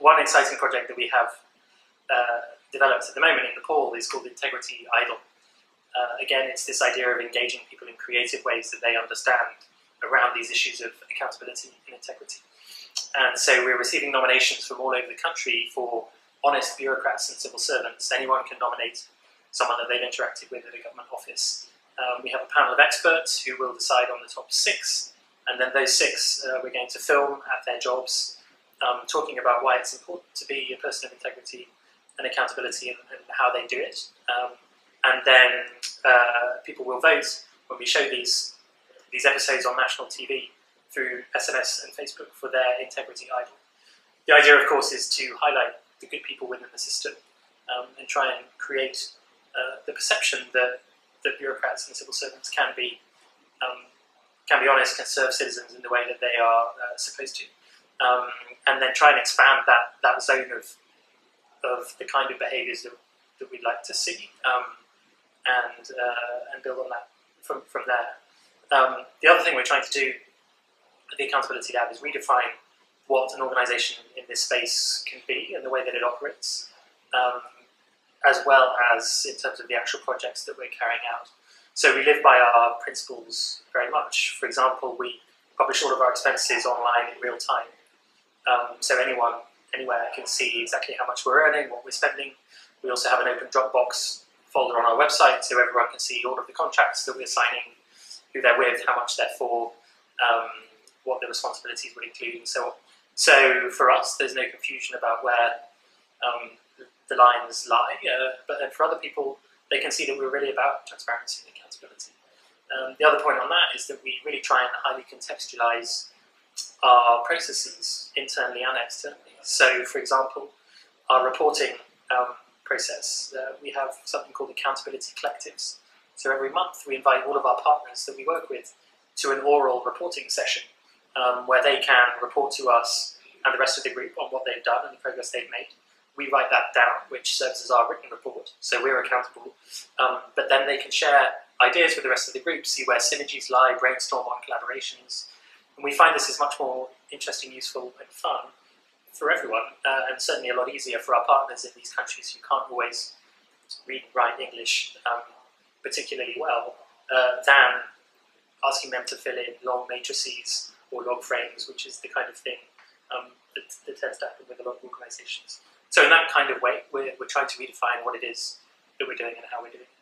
one exciting project that we have uh, developed at the moment in Nepal is called Integrity Idol. Uh, again, it's this idea of engaging people in creative ways that they understand around these issues of accountability and integrity. And so we're receiving nominations from all over the country for honest bureaucrats and civil servants. Anyone can nominate someone that they've interacted with at a government office. Um, we have a panel of experts who will decide on the top six, and then those six uh, we're going to film at their jobs, um, talking about why it's important to be a person of integrity and accountability and, and how they do it. Um, and then uh, people will vote when we show these these episodes on national TV through SMS and Facebook for their integrity idol. The idea, of course, is to highlight the good people within the system um, and try and create uh, the perception that, that bureaucrats and civil servants can be um, can be honest, can serve citizens in the way that they are uh, supposed to, um, and then try and expand that, that zone of of the kind of behaviours that, that we'd like to see, um, and uh, and build on that from from there. Um, the other thing we're trying to do at the Accountability Lab is redefine what an organisation in this space can be and the way that it operates, um, as well as in terms of the actual projects that we're carrying out. So we live by our principles very much. For example, we publish all of our expenses online in real time. Um, so anyone, anywhere can see exactly how much we're earning, what we're spending. We also have an open Dropbox folder on our website so everyone can see all of the contracts that we're signing, who they're with, how much they're for, um, what the responsibilities would include, and so on. So for us, there's no confusion about where um, the lines lie, uh, but for other people, they can see that we're really about transparency and accountability. Um, the other point on that is that we really try and highly contextualize our processes internally and externally. So, for example, our reporting um, process, uh, we have something called accountability collectives. So every month we invite all of our partners that we work with to an oral reporting session um, where they can report to us and the rest of the group on what they've done and the progress they've made. We write that down, which serves as our written report, so we're accountable. Um, but then they can share ideas with the rest of the group, see where synergies lie, brainstorm on collaborations. And we find this is much more interesting, useful, and fun for everyone, uh, and certainly a lot easier for our partners in these countries who can't always read and write English um, particularly well, uh, than asking them to fill in long matrices or log frames, which is the kind of thing um, that, that, tends to happen with a lot of organizations. So in that kind of way, we're, we're trying to redefine what it is that we're doing and how we're doing it.